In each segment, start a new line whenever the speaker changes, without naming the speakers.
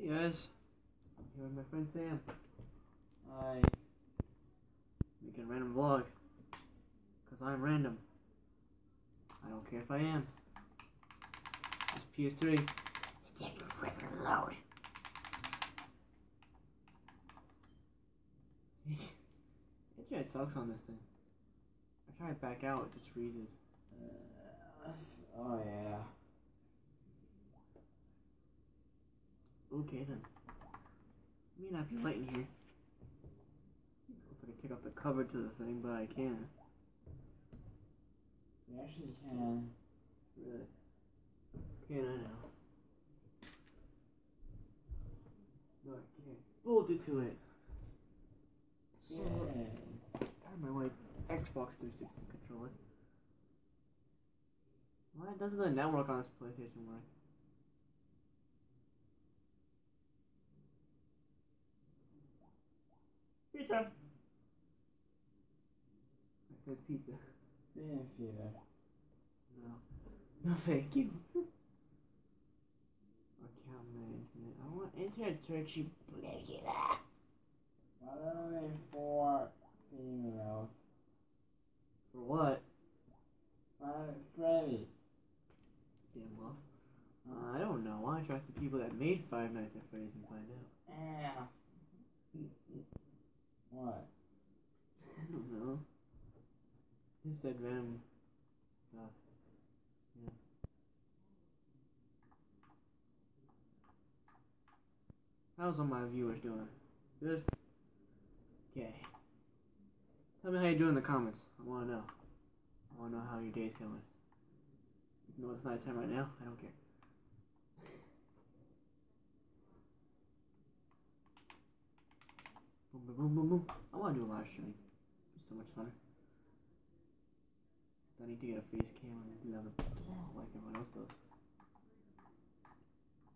Hey guys, I'm here with my friend Sam,
I
making a random vlog. Cause I'm random. I don't care if I am. It's PS3. It's freaking loud. Internet sucks on this thing. I try to back out, it just freezes.
uh, oh yeah.
Okay then. May not be light in here. If I can take off the cover to the thing, but I can.
You actually can.
Really? Can I now? No, I can't. Bolted to it. So,
Yeah.
I have my white Xbox 360 controller. Why doesn't the network on this PlayStation work? Pizza. I said pizza.
Yeah, fever.
No. No, thank you. Account management. I want internet searchy. Blah,
Only for females.
For what?
Five Freddy.
Damn well. Uh, I don't know. Why don't you ask the people that made Five Nights at Freddy's and find out?
Yeah. What?
I don't know. Just said random stuff. Yeah. How's all my viewers doing? Good? Okay. Tell me how you doing in the comments. I wanna know. I wanna know how your day's going. Even though it's nighttime right now, I don't care. Boom, boom, boom, boom, boom. I wanna do a live stream. It's so much fun. I need to get a face cam and do another like everyone else does.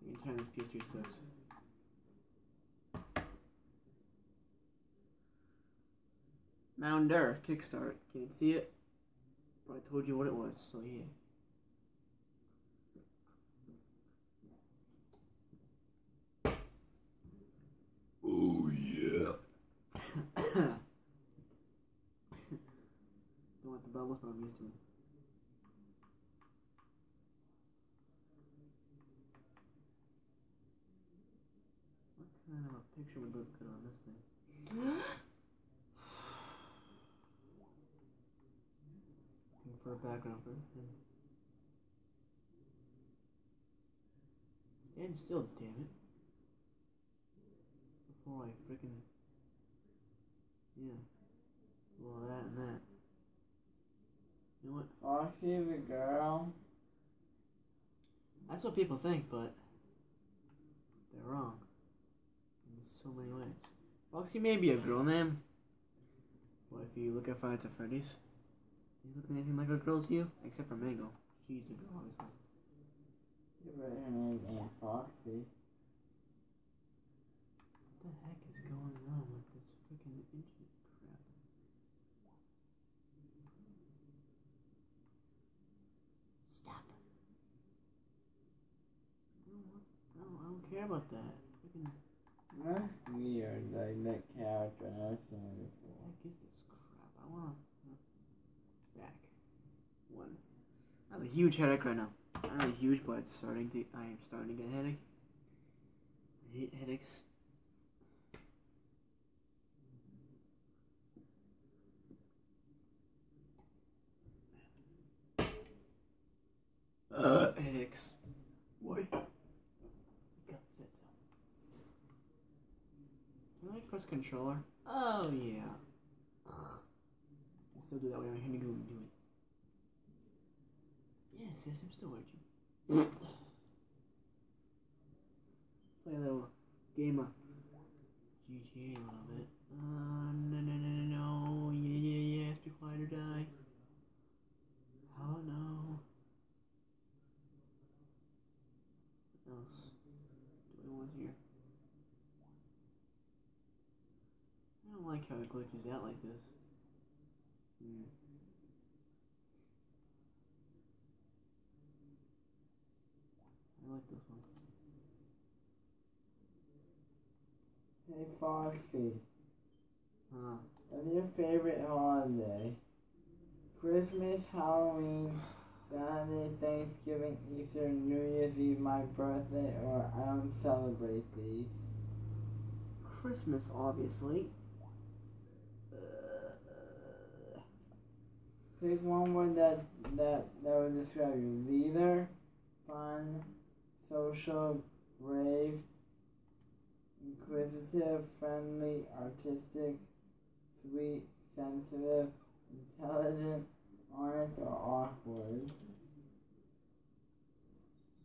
The internet PS3 sucks. Mound Earth Kickstart. Can you see it? But I told you what it was, so yeah.
Oh yeah.
Don't want the bubbles, but I'm used to it. What kind of a picture would look good on this thing? Looking for a background for him. Stand still, damn it. Before I freaking. Yeah. Well, that and that. You know what?
Oh, Foxy the girl.
That's what people think, but they're wrong. In so many ways. Foxy may be a girl name, but if you look at Five at Freddy's, do you look anything like a girl to you? Except for Mangle. She's a girl, obviously.
Yeah, but her name ain't Foxy.
What the heck is going on with this freaking internet crap? Stop. I don't, want, I don't, I don't care about that. Freaking
That's weird, like that character I've never before.
heck is this crap? I wanna back one. I have a huge headache right now. I Not huge, but it's starting to. I am starting to get a headache. I hate headaches.
Uh,
Headaches.
why?
God said so. Can controller? Oh yeah. I still do that when I'm here to go and do it. Yeah, I'm still working. Play a little game of GTA a little bit. Uh, no, no, no, no, no. Yeah, yeah, yes, be quiet or die. Oh no. What else do I want here? I don't like how it glitches out like this. Hmm. I like this one.
Hey Foxy,
Huh.
what's your favorite holiday? Christmas, Halloween, Saturday, Thanksgiving, Easter, New Year's Eve, my birthday, or I don't celebrate these.
Christmas, obviously. Uh,
Pick one word that that that would describe you. Leader, fun, social, brave, inquisitive, friendly, artistic, sweet, sensitive, intelligent, honest, or awkward.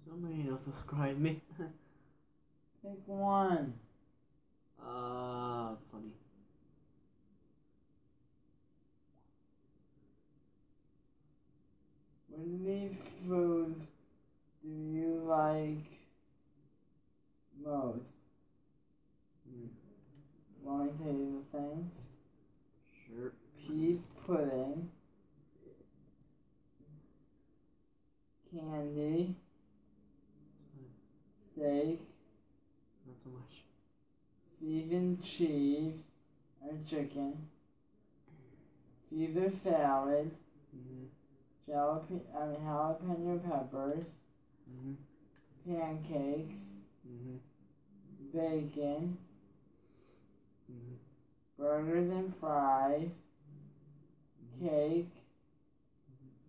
somebody else describe me.
Pick one.
uh, funny.
Of these do you like most?
Hmm.
Want to tell you the things?
Sure.
Peas pudding, candy, steak,
Not so much.
seasoned cheese or chicken, Caesar salad,
Mm-hmm.
Jalapeno, I mean jalapeno peppers,
Mm-hmm.
pancakes,
Mm-hmm.
bacon,
Mm-hmm.
burgers and fries, cake,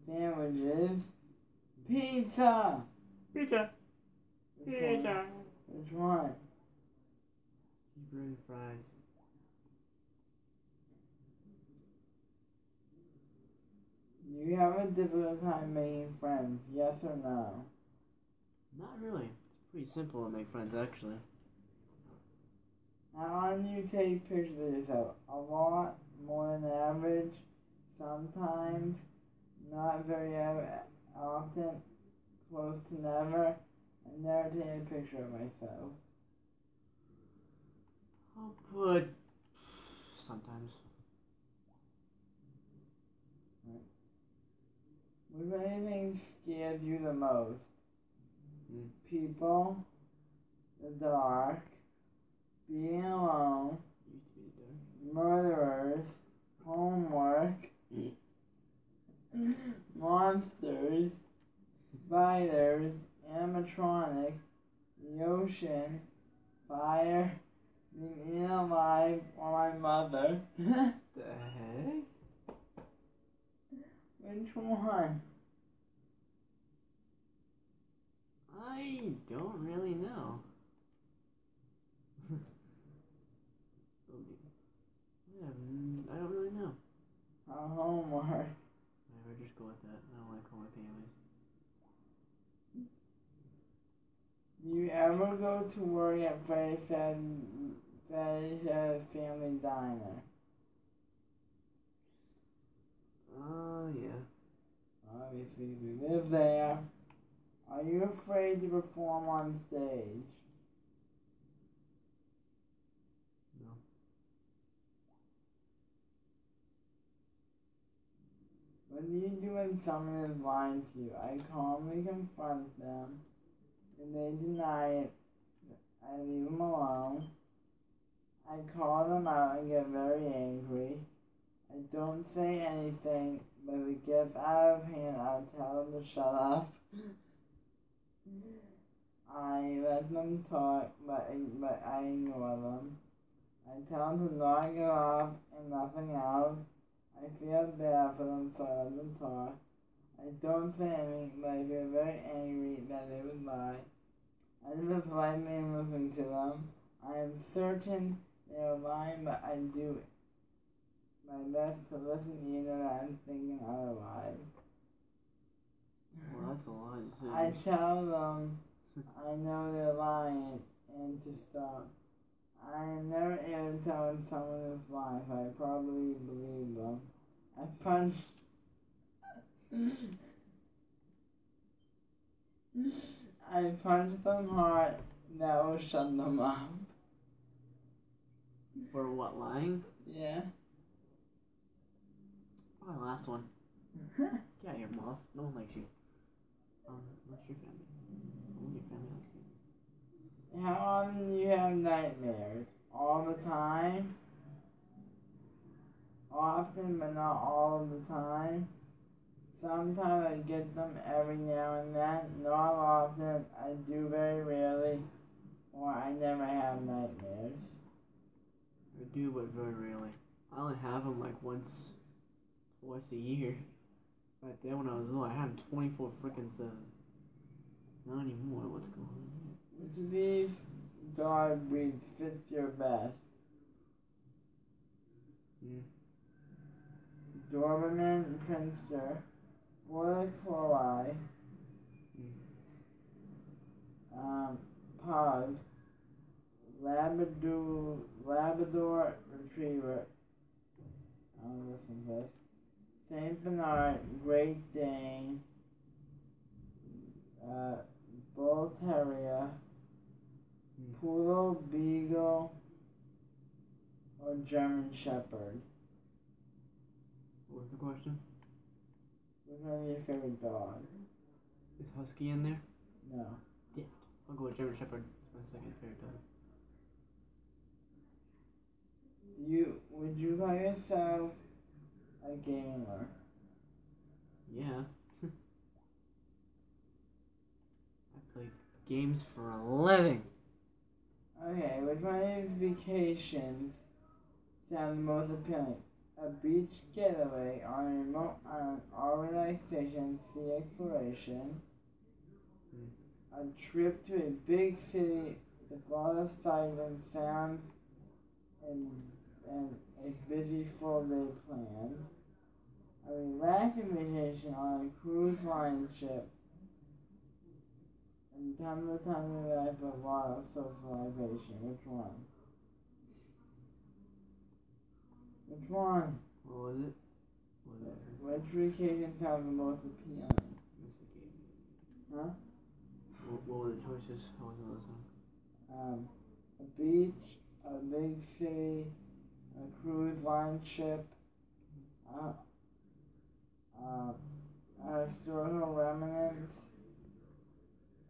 sandwiches, pizza.
Pizza.
Which one? Which one?
Cheeseburger and fries.
Do you have a difficult time making friends? Yes or no?
Not really. It's pretty simple to make friends, actually.
How often do you take pictures of yourself? A lot, more than average, sometimes, not very often, close to never. I never take a picture of myself.
I'll put sometimes.
Which anything scares you the most?
Hmm.
People, the dark, being alone, murderers, homework, monsters, spiders, animatronics, the ocean, fire, being eaten alive, or my mother.
The heck?
Which one?
I don't really know. yeah, I don't really know.
Our homework.
I would just go with that. I don't like homework anyways.
You ever go to work at Freddy said Freddy said Family Diner?
Oh, yeah.
Obviously, we live there. Are you afraid to perform on stage?
No.
What do you do when someone is lying to you? I calmly confront them. If they deny it, I leave them alone. I call them out and get very angry. I don't say anything, but if it gets out of hand, I'll tell them to shut up. I let them talk, but, but I ignore them. I tell them to knock it off and nothing else. I feel bad for them, so I let them talk. I don't say anything, but I feel very angry that they would lie. I just politely listen to them. I am certain they are lying, but I do my best to listen even though I'm thinking otherwise.
That's a lot.
I tell them I know they're lying and to stop. I am never able to tell when someone is lying, so I probably believe them. I punch. I punch them hard. That will shut them up.
For what, lying?
Yeah.
My last one. Get out of here, Moss. No one likes you. Um, unless your family. Your family.
How often do you have nightmares? all the time. Often, but not all of the time. Sometimes I get them every now and then. Not often. I do very rarely. Or I never have nightmares.
I do, but very rarely. I only have them like once, twice a year. Right there when I was little, I had them 24 freaking 7. Not anymore. What's going on here?
Which of these dog breeds fits your best?
Hmm.
Doberman Pinscher, Border Collie, um, Pug, Labrador, Labrador Retriever, I'll listen to this, Saint Bernard, Great Dane, uh, Bull Terrier,
Hmm.
Poodle, Beagle, or German Shepherd.
What was the question?
Which one is your favorite dog?
Is Husky in there?
No.
Yeah, I'll go with German Shepherd. It's my second favorite dog.
You would you call yourself a gamer?
Yeah. I play games for a living.
Okay, which my vacations sounds most appealing? A beach getaway on a remote island, all relaxation, sea exploration. Hmm. A trip to a big city with a lot of sights and sounds and, and a busy full day planned. A relaxing vacation on a cruise line ship. And time to time in life a lot of socialization. Which one? Which one?
What was it? What was it?
Which vacation sounds the most appealing? Huh?
What, what were the choices? I wasn't listening.
Um, a beach, a big city, a cruise line ship, uh, uh, a historical remnants,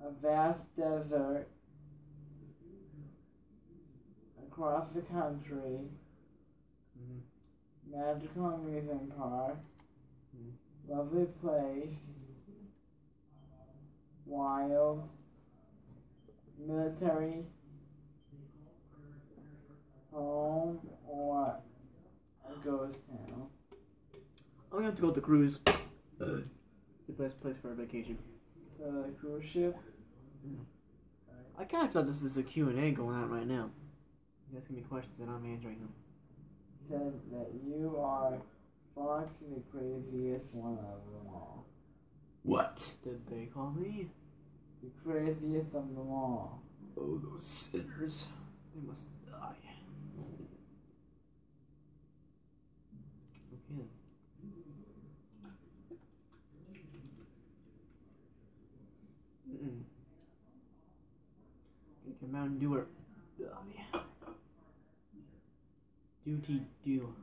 a vast desert across the country,
Mm-hmm.
magical amusement park,
Mhm.
lovely place, wild, military, home, or a ghost town.
I'm gonna have to go with the cruise. it's the best place for a vacation.
So the cruise ship.
I kind of feel like this is a Q&A going on right now. You're asking me questions and I'm answering them.
said that you are Fox the craziest one of them all.
What?
Did they call me?
The craziest of them all.
Oh, those sinners.
They must die. Okay. Drink your Mountain Dew or die. Duty do.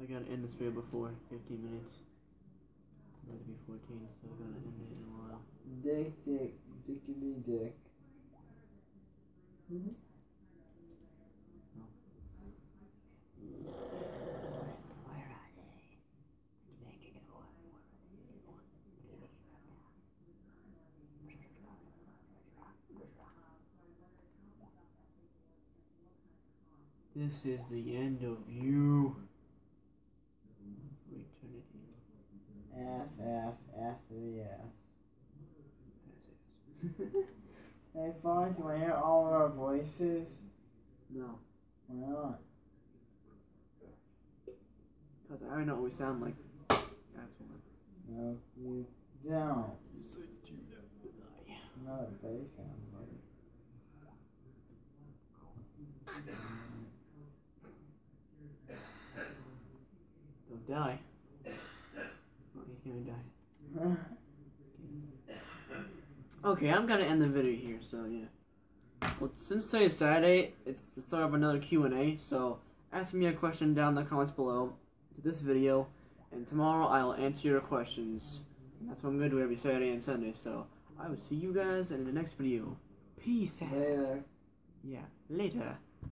I gotta end this video before 15 minutes. It's about to be 14, so I gotta end it in a while.
Dick, dick, dickity dick.
This is the end of you. For eternity.
Ass, ass, ass to the ass. Hey Fox, you wanna hear all of our voices?
no,
Why not?
because I what we sound like. That's one.
No, you don't.
You said to die.
Not what they sound like.
die. Oh, he's gonna die. Okay, I'm gonna end the video here. So yeah. Well, since today's Saturday, it's the start of another Q and A. So ask me a question down in the comments below to this video, and tomorrow I will answer your questions. And that's what I'm gonna do every Saturday and Sunday. So I will see you guys in the next video. Peace out.
Later.
Yeah, later.